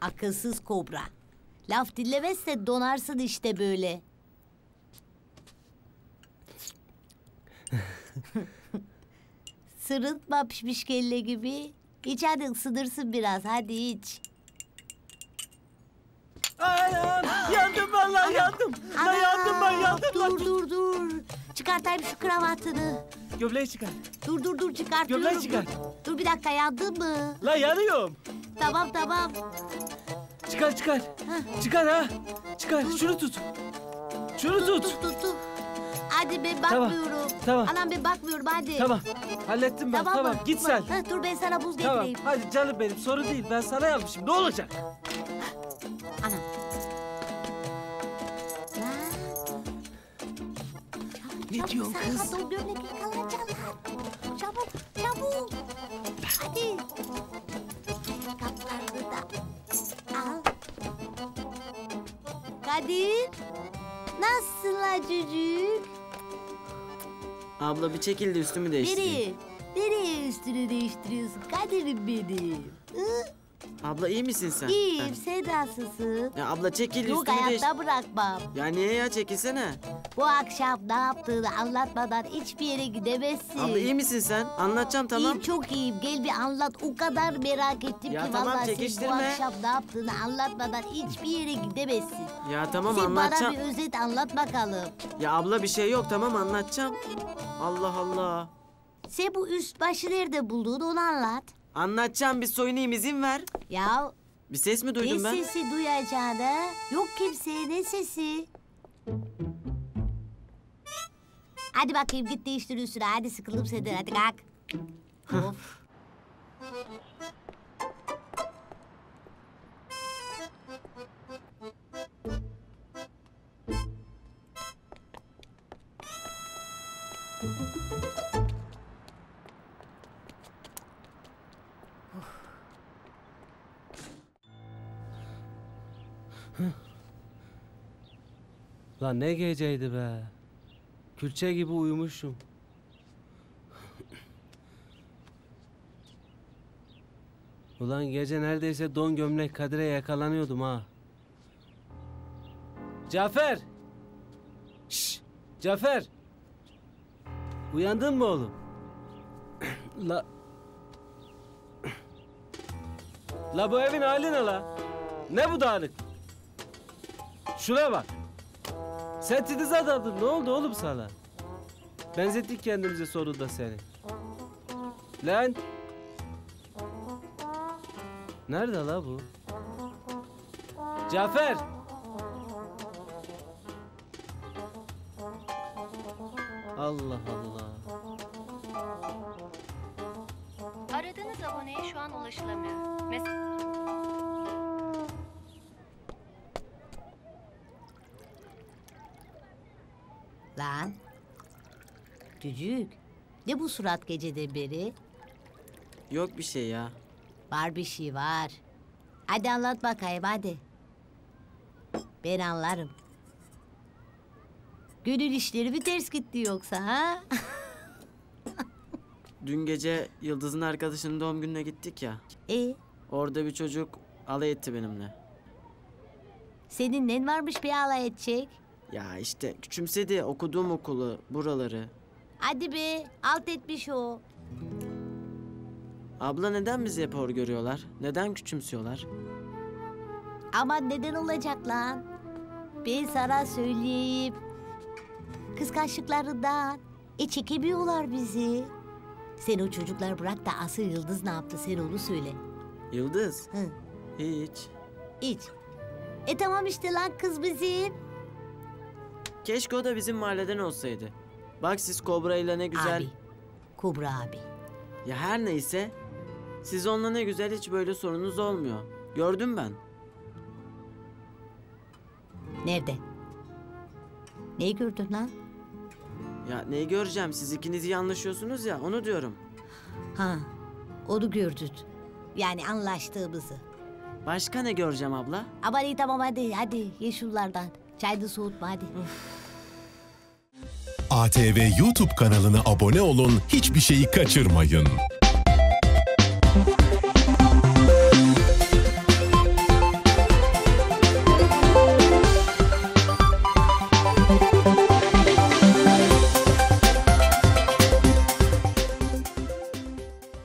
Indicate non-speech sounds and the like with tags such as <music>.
Akılsız kobra. Laf dinlemezse donarsın işte böyle. <laughs> Sırıtma pişmiş kelle gibi. İç hadi ısınırsın biraz hadi iç. Anam yandım vallahi yandım. Ben Ana, yandım ben yandım. Dur dur dur. Çıkartayım şu kravatını. Gömleği çıkar. Dur dur dur çıkartıyorum. Gömlek çıkar. Dur bir dakika yandın mı? La yanıyorum. Tamam tamam. Çıkar çıkar. Çıkar ha. Çıkar. Şunu tut. Şunu tut. Tut tut tut. Hadi ben Tamam, bakmıyorum. tamam. Anam ben bakmıyorum hadi. Tamam. Hallettim ben. Tamam. mı? Git sen. Heh, dur ben sana buz Tamam. getireyim. Hadi canım benim sorun değil. Ben sana yapmışım. Ne olacak? Anam. Ne diyorsun kız? gömlek Kadir. Nasılsın çocuk? Abla bir çekil de üstümü değiştireyim. Nereye? Nereye üstünü değiştiriyorsun Kadir'im benim? Hı? Abla iyi misin sen? İyiyim sen nasılsın? Ya abla çekil Yok üstümü değiş... hayatta bırakmam. Ya niye ya çekilsene. Bu akşam ne yaptığını anlatmadan hiçbir yere gidemezsin. Abla iyi misin sen? Anlatacağım tamam. İyiyim çok iyiyim. Gel bir anlat. O kadar merak ettim Ya ki tamam, vallahi sen bu çekiştirme. akşam ne yaptığını anlatmadan hiçbir yere gidemezsin. Ya tamam sen anlatacağım. bana bir özet anlat bakalım. Ya abla bir şey yok tamam anlatacağım. Allah Allah. Sen bu üst başı nerede buldun onu anlat. Anlatacağım bir soyunayım izin ver. Ya Bir ses mi duydum ne ben? sesi duyacağını? Yok kimse ne sesi? Hadi bakayım git değiştir üstüne. Hadi sıkıldım senden hadi kalk. of. Lan ne geceydi be. Külçe gibi uyumuşum. Ulan gece neredeyse don gömlek Kadir'e yakalanıyordum ha. Cafer! Şş, Cafer! Uyandın mı oğlum? <clears throat> la... <clears throat> La bu evin hali ne la? Ne bu dağınık? Şuna bak. Sen titiz adamdın. Ne oldu oğlum sana? Benzettik kendimize sonunda seni. Lan. Nerede la bu? Cafer. Allah Allah. Aradığınız aboneye şu an ulaşılamıyor. Mes- Lan. Cücük. Ne bu surat geceden beri? Yok bir şey ya. Var bir şey var. Hadi anlat bakayım hadi. Ben anlarım. Gönül işleri mi ters gitti yoksa ha? <laughs> Dün gece Yıldız'ın arkadaşının doğum gününe gittik ya. e Orada bir çocuk alay etti benimle. senin nen varmış bir alay edecek? Ya işte küçümsedi okuduğum okulu, buraları. Hadi be alt etmiş o. Abla neden bizi hep hor görüyorlar? Neden küçümsüyorlar? Ama neden olacak lan? Ben sana söyleyeyim. Kıskançlıklarından. E çekemiyorlar bizi. Sen o çocuklar bırak da asıl Yıldız ne yaptı sen onu söyle. Yıldız? Hı, Hiç. iç. E tamam işte lan kız bizim. Keşke o da bizim mahalleden olsaydı. Bak siz Kobra ile ne güzel... Abi. Kubra abi. Ya her neyse. Siz onunla ne güzel hiç böyle sorunuz olmuyor. Gördüm ben. Nerede? Neyi gördün lan? Ya neyi göreceğim? Siz ikiniz iyi anlaşıyorsunuz ya onu diyorum. Ha, onu gördün. Yani anlaştığımızı. Başka ne göreceğim abla? Aman iyi tamam hadi hadi ye Çayda soğutma hadi. ATV YouTube kanalına abone olun, hiçbir şeyi kaçırmayın.